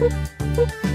Uh, uh, uh.